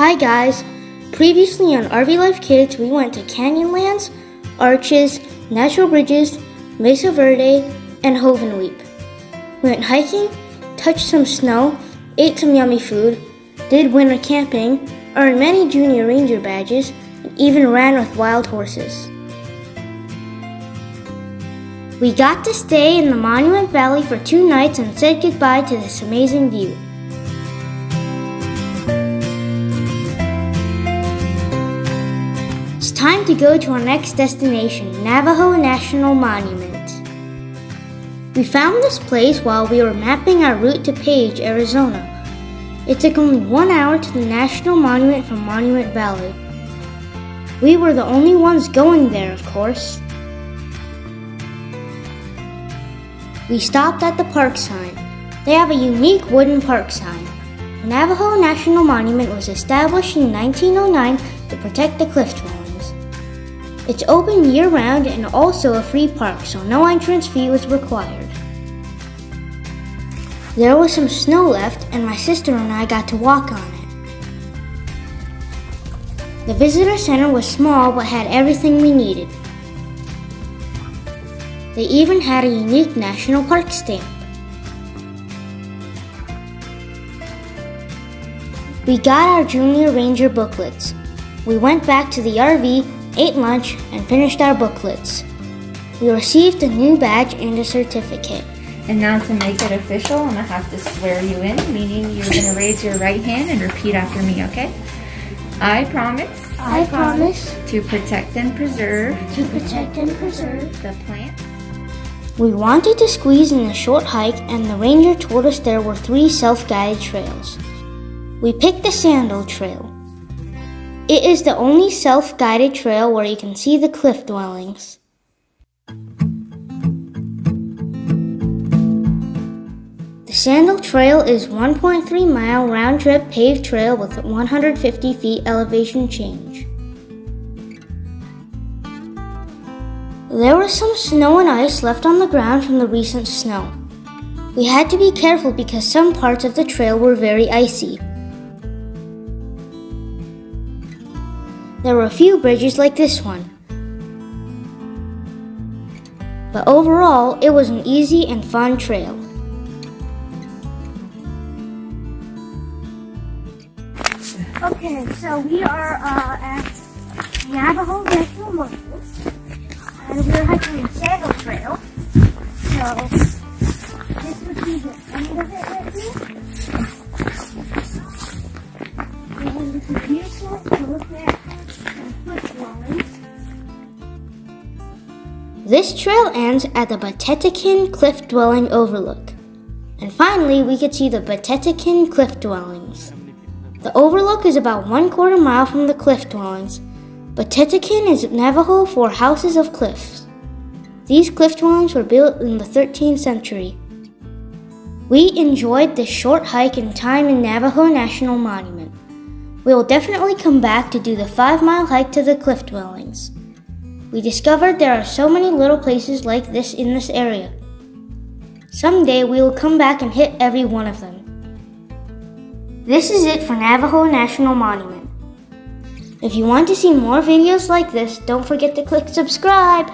Hi guys! Previously on RV Life Kids, we went to Canyonlands, Arches, Natural Bridges, Mesa Verde, and Hovenweep. We went hiking, touched some snow, ate some yummy food, did winter camping, earned many junior ranger badges, and even ran with wild horses. We got to stay in the Monument Valley for two nights and said goodbye to this amazing view. To go to our next destination, Navajo National Monument. We found this place while we were mapping our route to Page, Arizona. It took only one hour to the National Monument from Monument Valley. We were the only ones going there, of course. We stopped at the park sign. They have a unique wooden park sign. The Navajo National Monument was established in 1909 to protect the cliff dwellings. It's open year round and also a free park, so no entrance fee was required. There was some snow left, and my sister and I got to walk on it. The visitor center was small but had everything we needed. They even had a unique national park stamp. We got our junior ranger booklets. We went back to the RV, ate lunch, and finished our booklets. We received a new badge and a certificate. And now to make it official, I'm gonna have to swear you in, meaning you're gonna raise your right hand and repeat after me, okay? I promise I promise to protect and preserve to protect and preserve. the plant We wanted to squeeze in a short hike, and the ranger told us there were three self guided trails. We picked the Sandal Trail. It is the only self guided trail where you can see the cliff dwellings. The Sandal Trail is 1.3 mile round trip paved trail with 150 feet elevation change. There was some snow and ice left on the ground from the recent snow. We had to be careful because some parts of the trail were very icy. There were a few bridges like this one. But overall, it was an easy and fun trail. Okay, so we are uh, at Navajo National Monument, and we're hiking the Sandal Trail. So This trail ends at the Betatakin Cliff Dwelling Overlook. And finally, we could see the Betatakin Cliff Dwellings. The overlook is about one quarter mile from the cliff dwellings, Betatakin is Navajo for houses of cliffs. These cliff dwellings were built in the 13th century. We enjoyed this short hike and time in Navajo National Monument. We will definitely come back to do the five mile hike to the cliff dwellings. We discovered there are so many little places like this in this area. Someday we will come back and hit every one of them. This is it for Navajo National Monument. If you want to see more videos like this, don't forget to click subscribe.